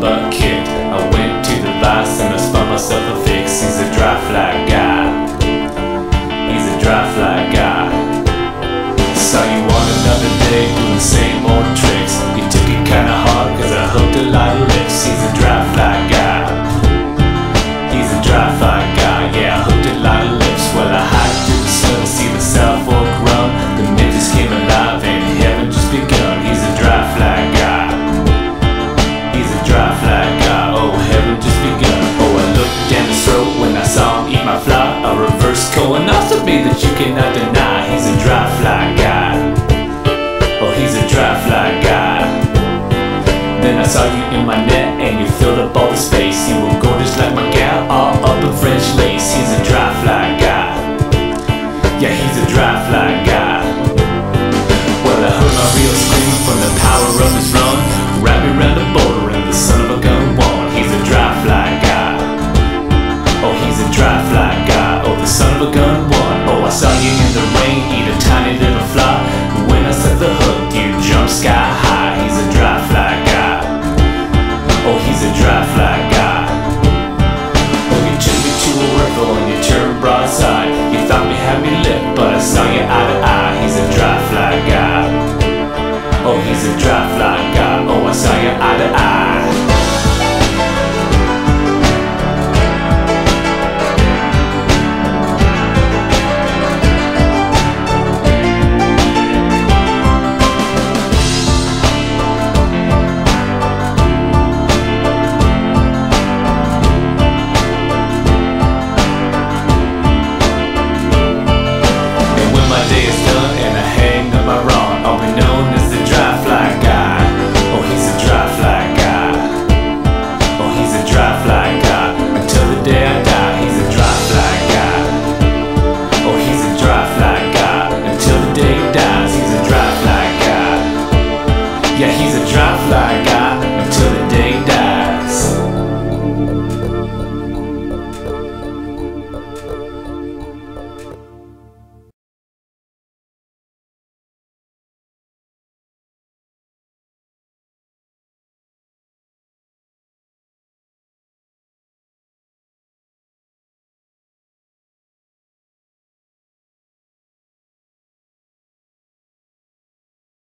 надо. First colonoscopy that you cannot deny. He's a dry fly guy. Oh, he's a dry fly guy. Then I saw you in my net and you filled up all the space. You flanka och jag säger att det är